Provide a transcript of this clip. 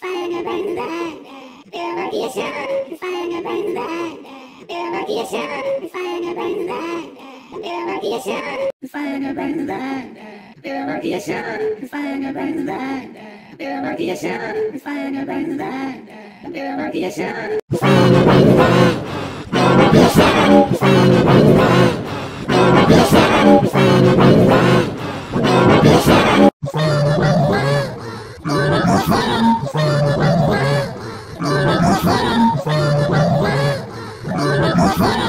Fire burns the hand. Fire burns the hand. Fire burns the hand. Fire burns the hand. Fire burns the hand. Fire burns the hand. Fire burns the hand. Fire burns the hand. Fire burns the hand. The the the the. ファンの腕腕。